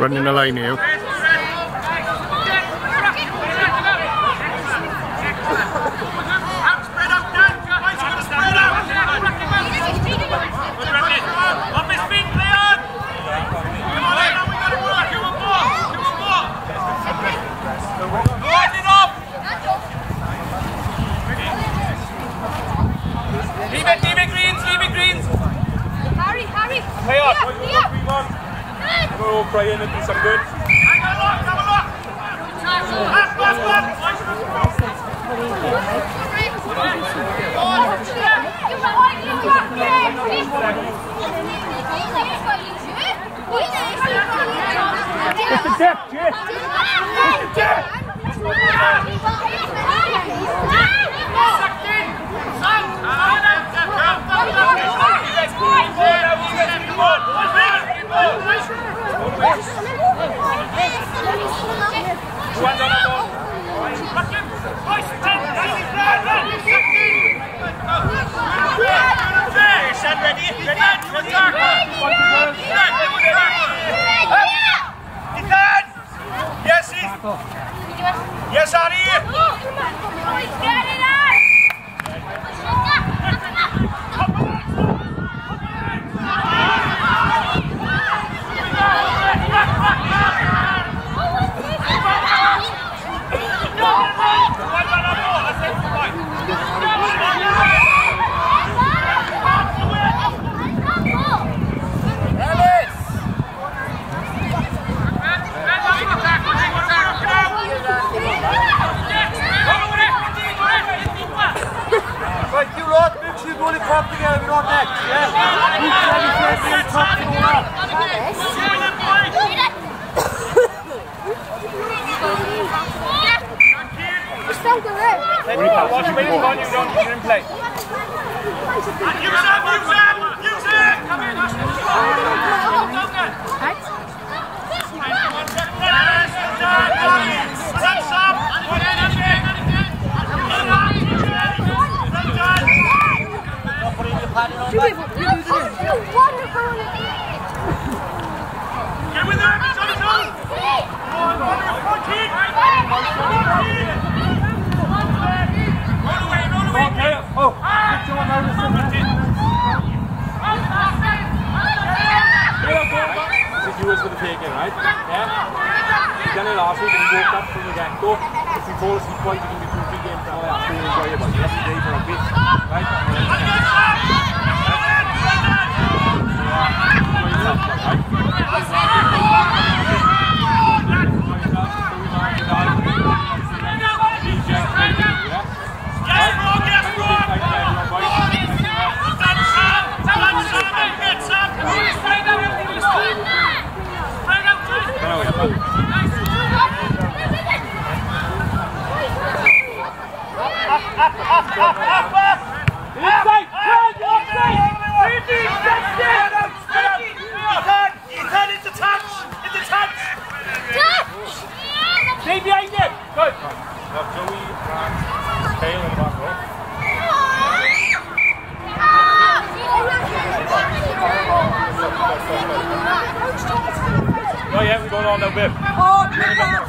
running the line here. We're all and do some good. It's a depth, Jess. It's a Yes, Ari! Get it Right, you you go to top together, we don't next, yeah? Said you said you top to. So good. Watch your wings on you, don't play with them, Jonathan! Come on, come on, kid! This is yours for the taking, right? Yeah? You done it last week and you woke up from the get-go. If you fall asleep twice, you can be two, three games now. That's really enjoyable. Yesterday for a bit, right? Stay behind him! Good! Now Joey and Kale in the back row. Oh now, babe. Oh,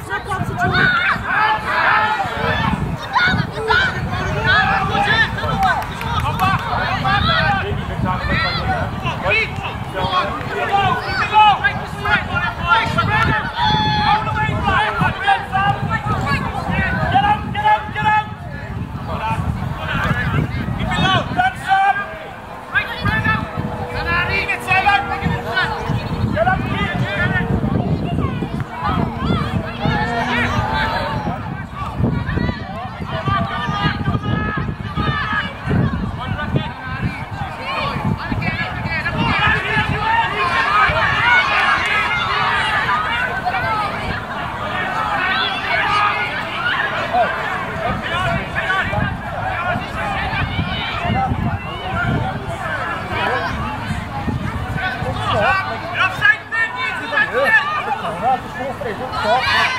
com o prejuízo.